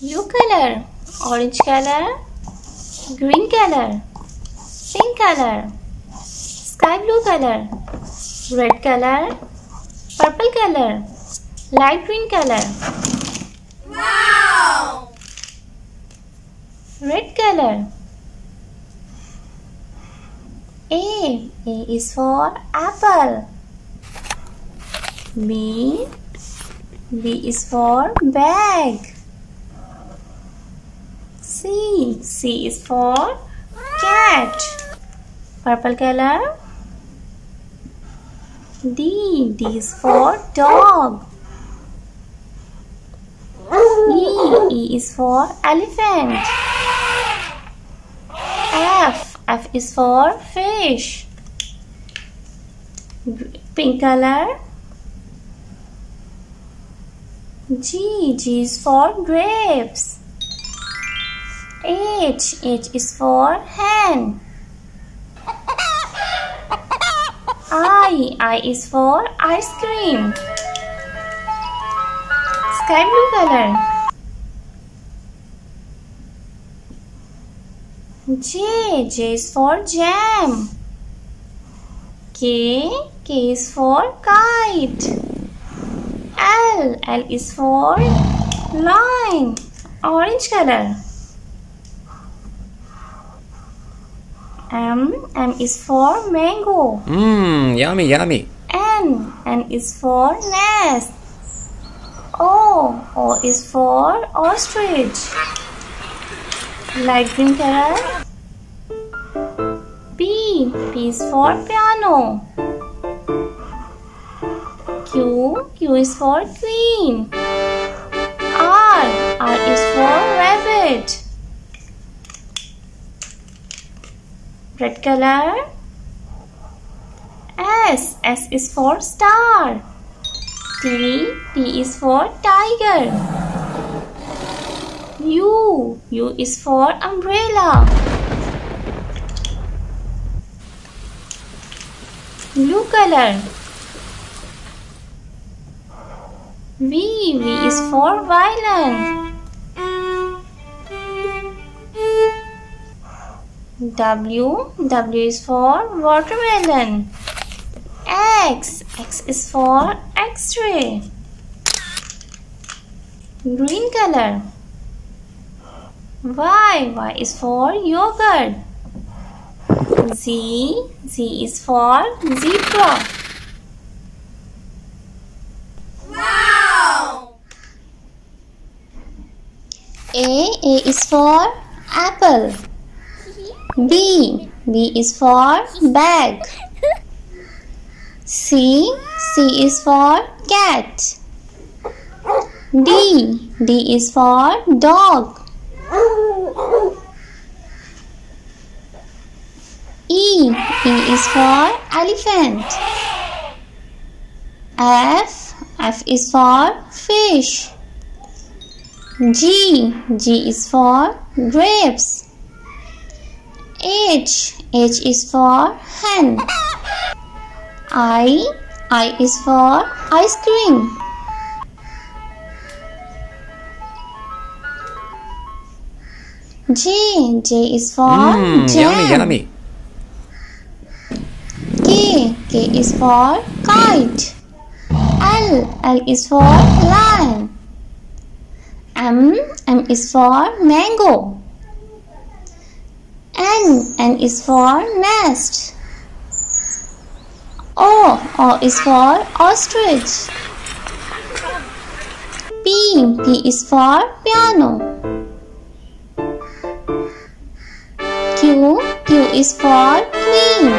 blue color, orange color, green color, pink color, sky blue color, red color, purple color, light green color. Wow! Red color. A. A is for apple. B. B is for bag. C. C is for cat. Purple color. D. D is for dog. E. E is for elephant. F. F is for fish. Pink color. G. G is for grapes. H. H is for hen. I. I is for ice cream. Sky blue color. J. J is for jam. K. K is for kite. L. L is for line. Orange color. M. M is for mango. Mmm, yummy, yummy. N. N is for nest. O. O is for ostrich. Light green color. P. P is for piano. Q. Q is for queen. R. R is for rabbit. Red color. S. S is for star. T. T is for tiger. U. U is for umbrella. Blue color. V. V is for violin. W. W is for watermelon. X. X is for X-ray. Green color. Y. Y is for yogurt. Z. Z is for zebra. Wow! A. A is for apple. B. B is for bag. C. C is for cat. D. D is for dog. E. E is for elephant. F. F is for fish. G. G is for grapes. H. H is for hen. I. I is for ice cream. J. J is for Mmm, jam. yummy, yummy. K. K is for kite. L. L is for lion. M. M is for mango. N. N is for nest. O. O is for ostrich. P. P is for piano. Q. Q is for queen.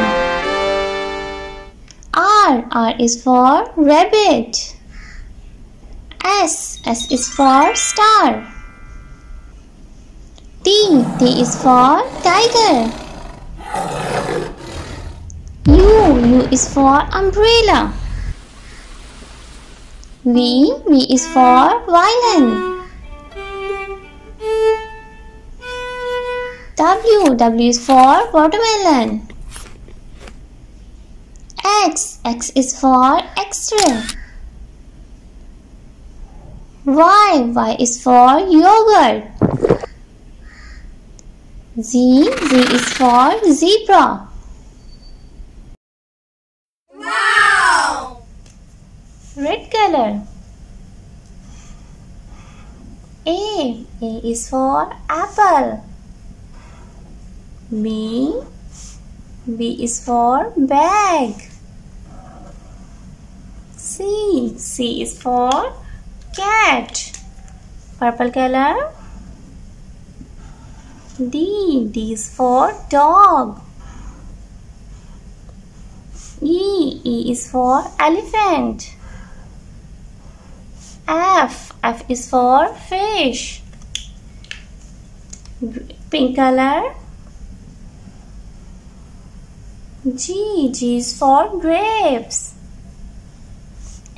R. R is for rabbit. S. S is for star. T. T is for tiger. U. U is for umbrella. V. V is for violin. W. W is for watermelon. X. X is for X-ray. Y. Y is for yogurt. Z. Z is for zebra. Wow! Red color. A. A is for apple. B. B is for bag. C. C is for cat. Purple color. D. D is for dog. E. E is for elephant. F. F is for fish. Pink color. G. G is for grapes.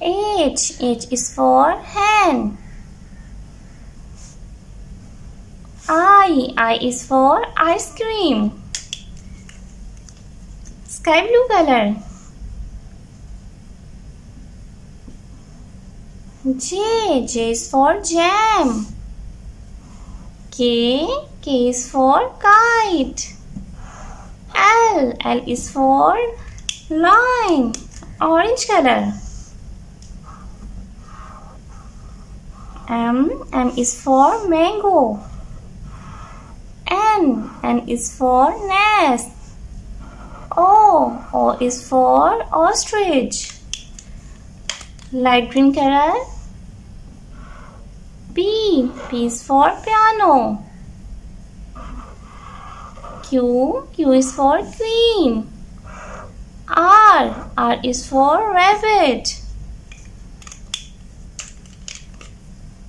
H. H is for hen. I. I is for ice cream. Sky blue color. J. J is for jam. K. K is for kite. L. L is for line. Orange color. M. M is for mango. N. N is for nest. O. O is for ostrich. Light green color. P. P is for piano. Q. Q is for queen. R. R is for rabbit.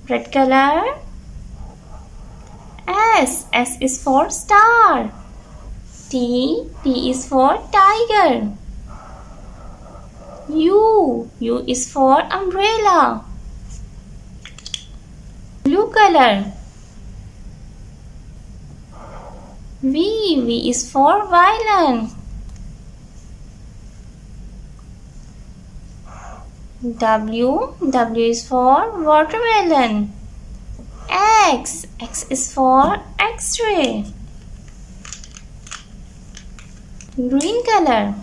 Red color. S. S is for star. T. T is for tiger. U. U is for umbrella. Blue color. V. V is for violin. W. W is for watermelon. X. X is for X-ray. Green color.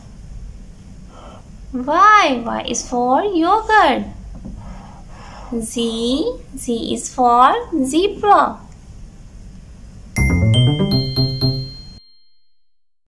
Y. Y is for yogurt. Z. Z is for zebra.